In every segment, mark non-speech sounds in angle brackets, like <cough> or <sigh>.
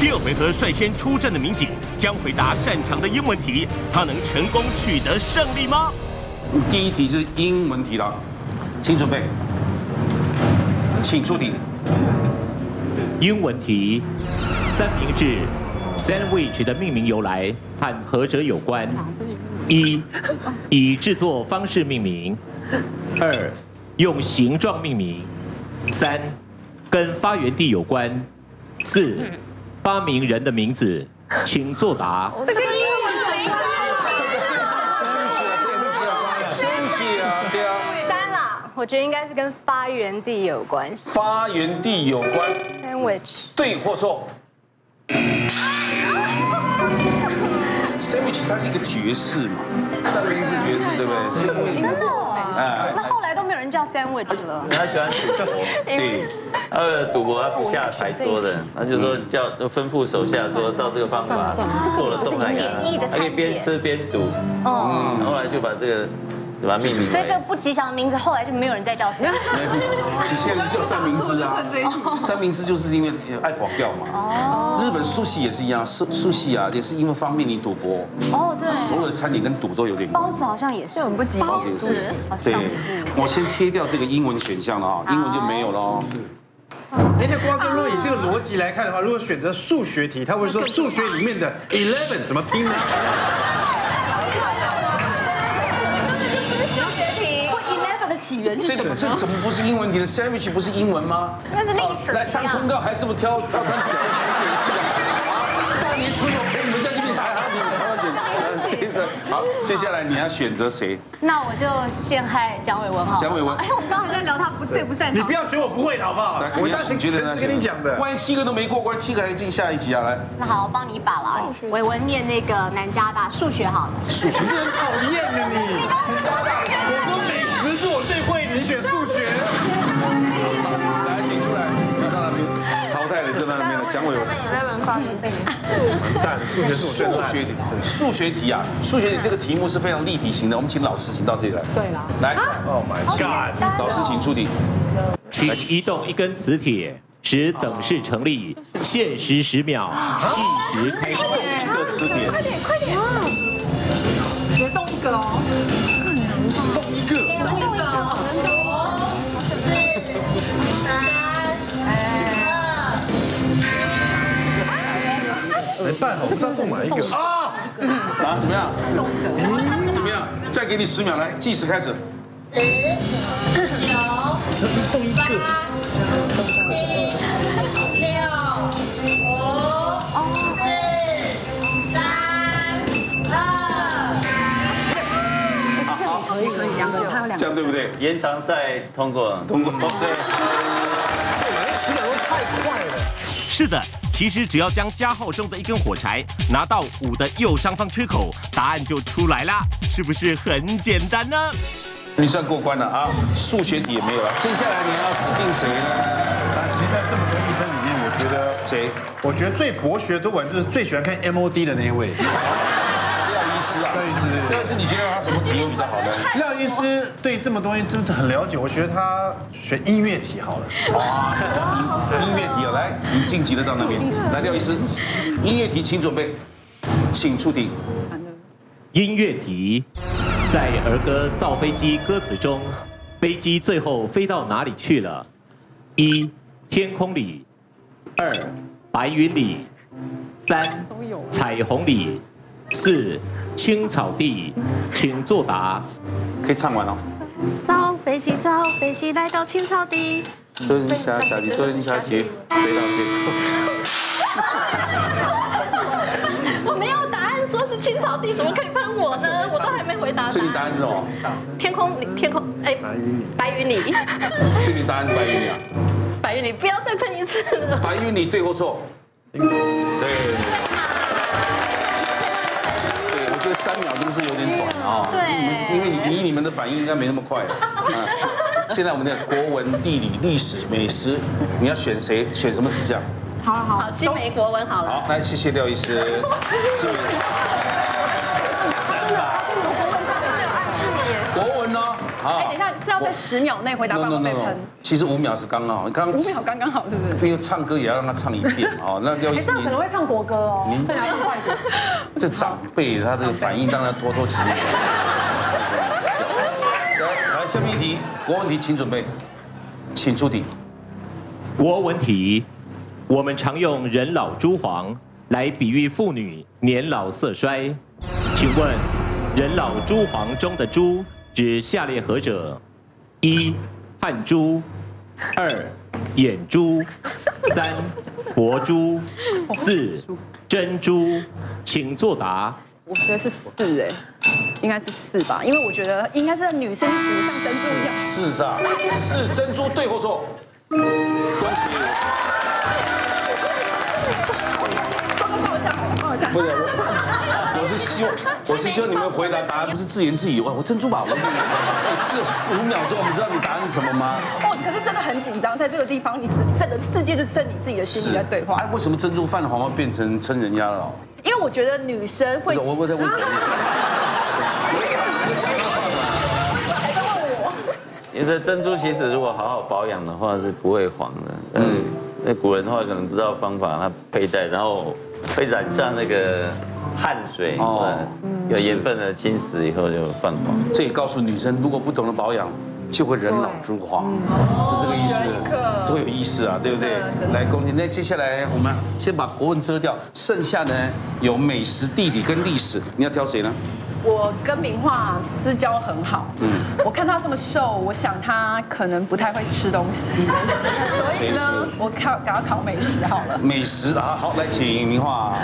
第二回合率先出阵的民警将回答擅长的英文题，他能成功取得胜利吗？第一题是英文题了，请准备，请出题。英文题：三明治 （sandwich） 的命名由来和何者有关？一、以制作方式命名；二、用形状命名；三、跟发源地有关；四、发明人的名字。请作答。这个英文谁啊？生气啊，对啊，三啦，我觉得应该是跟发源地有关系。发源地有关，Sandwich，对或错？<laughs> sandwich 它是一个爵士嘛，三明治爵士对不对？真的哦。哎那后来都没有人叫 sandwich 了。他喜欢赌博，对，呃，赌博他不下牌桌的，他就说叫就吩咐手下说照这个方法做了送来给简易的他，还可以边吃边赌，哦，后来就把这个把它命名所以这个不吉祥的名字后来就没有人再叫 sandwich。<laughs> 你现在就叫三明治啊，三明治就是因为爱跑掉嘛。哦，日本苏西也是一样，苏苏西啊也是因为方便你赌博，哦，对，所有的餐点跟赌都有点。包子好像也是，很不吉包也子对像是。，我先贴掉这个英文选项了啊，英文就没有了哦。哎，那瓜哥，如果以这个逻辑来看的话，如果选择数学题，他会说数学里面的 eleven 怎么拼呢？起源是这什么？个这怎么不是英文题的？sandwich 不是英文吗？那是历史来上通告还这么挑挑三拣四解释啊！大年初九陪你们家去还还你还要点这个好，接下来你要选择谁？那我就陷害蒋伟文好。蒋伟文哎，我们刚才在聊他不最不擅长。你不要学我不会的好不好来？我你当时诚觉得呢？跟你讲的。万一七个都没过关，七个还进下一集啊！来，那好，我帮你一把啦。伟文念那个南加大数学好了。数学你很讨厌的你。我你选数学。来请出来，你到那边淘汰了，就到那边了。蒋伟文，Eleven 发源地。但数学是我最数烂学题，数学题啊，数学题这个题目是非常立体型的，我们请老师请到这里来。对了，来，Oh my god！老师请出题。请移动一根磁铁，使等式成立，限时十秒，计时开动。一个磁铁，别办法，我不知道动哪一个啊。啊，怎么样？怎么样？再给你十秒，来计时开始。可以可以，两个，还有两这样对不对？延长赛通过，通过。对。十秒钟太快了是的，其实只要将加号中的一根火柴拿到五的右上方缺口，答案就出来啦，是不是很简单呢？你算过关了啊，数学题也没有了。接下来你要指定谁呢？其实在这么多医生里面，我觉得谁？我觉得最博学多闻，就是最喜欢看 MOD 的那一位。廖医师啊。廖医师廖医师，你觉得他什么题目比较好呢？廖医师对这么东西真的很了解，我觉得他选音乐题好了。哇，音乐来，你晋级的到那边。来，廖医师，音乐题请准备，请出题。音乐题，在儿歌《造飞机》歌词中，飞机最后飞到哪里去了？一、天空里；二、白云里；三、彩虹里；四、青草地。请作答。可以唱完哦。造飞机，造飞机，来到青草地。蹲下下去，蹲下去，飞到天我没有答案，说是青草地，怎么可以喷我呢？<laughs> 我都还没回答空。所以你答案是什么？天空，天空，哎，白云里，所以 <laughs> 你答案是白云里啊。白云里，不要再喷一次了。白云里对或错？对。对，我觉得三秒钟是有点短啊。对因为你以你们的反应应该没那么快。啊，<laughs> <laughs> 现在我们的国文、地理、历史、美食，你要选谁？选什么指向？好了好好，新美国文好了。好，来，谢谢廖医师。<laughs> 谢谢。国文呢？好哎，等一。下是要要在十秒内回答，不然会被喷。其实五秒是刚好，刚五秒刚刚好，是不是？因为唱歌也要让他唱一遍哦，那要哎，这样可能会唱国歌哦，您这长辈他这个反应当然拖拖几秒。来，下面一题，国文题，请准备，请出题。国文题，我们常用“人老珠黄”来比喻妇女年老色衰，请问“人老珠黄”中的“珠”指下列何者？一、汗珠；二、眼珠；三、薄珠；四、珍珠。请作答。我觉得是四哎，应该是四吧，因为我觉得应该是女生指像珍珠一样。是是啊，是珍珠对或错？恭喜！帮我帮我一下好了，帮我一下。不是我，我是希望，我是希望你们回答答案不是自言自语。哇，我珍珠吧，我只有十五秒钟，你知道你答案是什么吗？哦，可是真的很紧张，在这个地方，你只这个世界就剩你自己的心里在对话哎，。为什么珍珠泛黄会变成称人家了？因为我觉得女生会不是，我我在问 <laughs> 你。还在问我，因为这珍珠其实如果好好保养的话是不会黄的。嗯，那古人的话可能不知道方法，它佩戴然后会染上那个汗水，哦哦，有盐分的侵蚀以后就泛黄。这也告诉女生，如果不懂得保养，就会人老珠黄，是这个意思，多有意思啊，对不对？来，恭喜！那接下来我们先把国文遮掉，剩下呢有美食、地理跟历史，你要挑谁呢？我跟明画私交很好，嗯，我看他这么瘦，我想他可能不太会吃东西，所以呢，我考给他考美食好了。美食啊，好，来，请明画。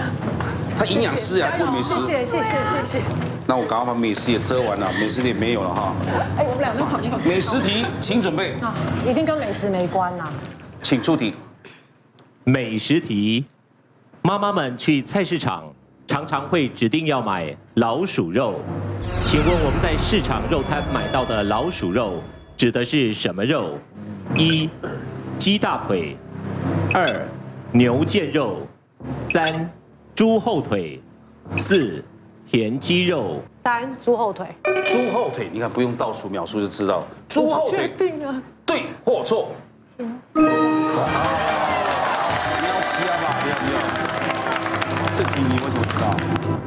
他营养师啊，会美食。谢谢谢谢谢谢。那我赶快把美食也遮完了，美食也没有了哈。哎，我们俩都朋友。美食题，请准备，啊，一定跟美食没关啦。请出题。美食题，妈妈们去菜市场常常会指定要买老鼠肉，请问我们在市场肉摊买到的老鼠肉指的是什么肉？一、鸡大腿；二、牛腱肉；三、猪后腿；四、田鸡肉。三猪后腿，猪后腿，你看不用倒数秒数就知道了。猪后腿确定啊。对或错？你要吃啊吧？你为什么知道？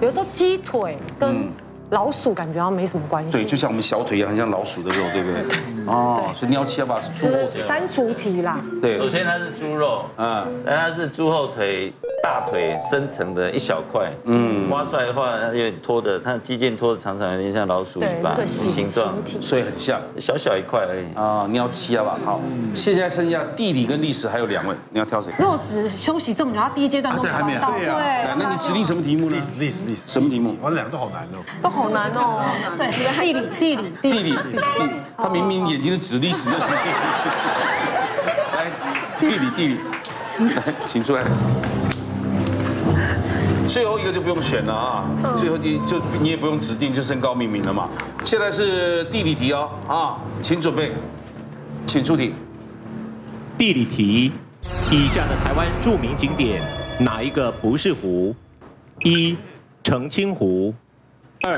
有时候鸡腿跟老鼠感觉好像没什么关系。对，就像我们小腿一样，很像老鼠的肉，对不对？<laughs> 哦，所以你要切吧是猪就后腿。是删除题啦。对，首先它是猪肉，嗯，但它是猪后腿大腿深层的一小块，嗯，挖出来的话它有点拖的，它的肌腱拖的长长，有点像老鼠尾，巴那个形形状，所以很像小小一块而已。啊。你要七啊吧，好。现在剩下地理跟历史还有两位，你要挑谁？若子休息这么久，他第一阶段都还没有到，对啊，那你指定什么题目呢？历史历史历史，什么题目？哇，两个都好难哦。都好难哦。对，地理地理地理，地，他明明眼睛的指历史，那是地理。<laughs> 来，地理地理，来，<laughs> 请出来。最后一个就不用选了啊，最后一就你也不用指定，就身高命名了嘛。现在是地理题哦，啊，请准备，请出题。地理题：以下的台湾著名景点哪一个不是湖？一、澄清湖；二、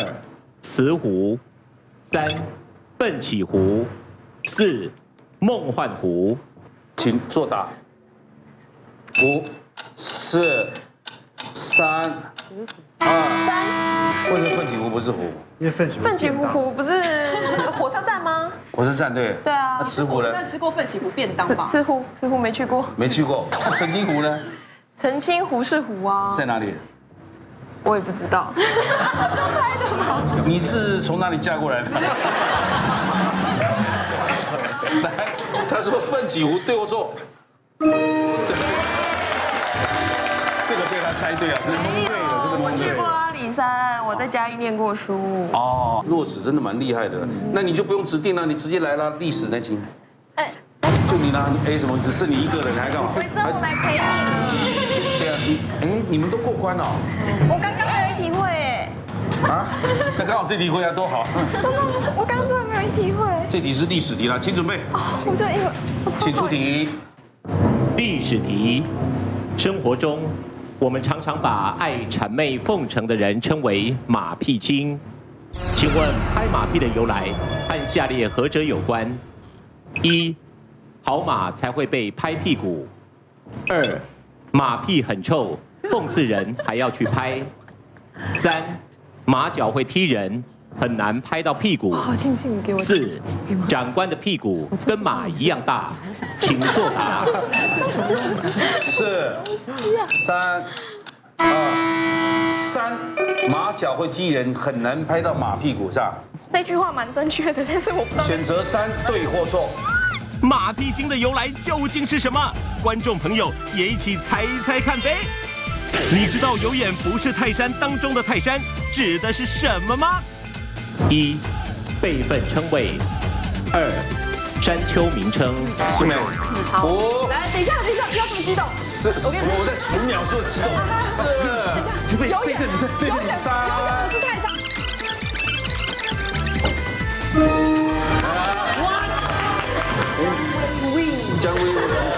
慈湖；三、奋起湖；四、梦幻湖。请作答。五、四、三、二三。为什么奋起湖不是湖？因为奋起奋起湖湖不是 <laughs> 火车站吗？火车站对。对啊那慈湖呢？但吃过奋起湖便当吧？慈湖慈湖没去过，没去过。那澄清湖呢？澄清湖是湖啊，在哪里？我也不知道。<laughs> 你是从哪里嫁过来的？<laughs> 来，他说奋起湖对或错？他猜对啊，真是对了，这个我去过阿里山，我在嘉义念过书。哦，落子真的蛮厉害的，那你就不用指定了，你直接来啦。历史那请，哎，就你拿 A 什么，只剩你一个人，你还干嘛？我这我来陪你。对啊，你哎，你们都过关了哦我刚刚没有一体会，哎，啊？那刚好这题回答多好。真的吗？我刚刚真的没有一体会。这题是历史题啦，请准备，我就因为我超请出题。历史题：生活中，我们常常把爱谄媚奉承的人称为马屁精。请问拍马屁的由来和下列何者有关？一，好马才会被拍屁股；二，马屁很臭，讽刺人还要去拍；三，马脚会踢人，很难拍到屁股。好庆幸你给我四，长官的屁股跟马一样大，请作答。<laughs> 四、三、二、三，马脚会踢人，很难拍到马屁股上。这句话蛮正确的，但是我不知道。选择三，对或错？马屁精的由来究竟是什么？观众朋友也一起猜一猜看呗。你知道有眼不是泰山当中的泰山指的是什么吗？一，辈分称谓；二，山丘名称。新美，五、来，等一下，等一下，不要这么激动。是，什么？我在数秒数的激动。四、有眼，有眼，三、不是泰山。姜维。